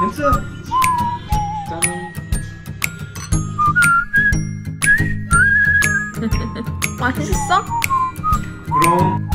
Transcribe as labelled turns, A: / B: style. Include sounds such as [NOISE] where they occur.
A: 됐어! 짠! [LAUGHS] 맛있어?
B: 그럼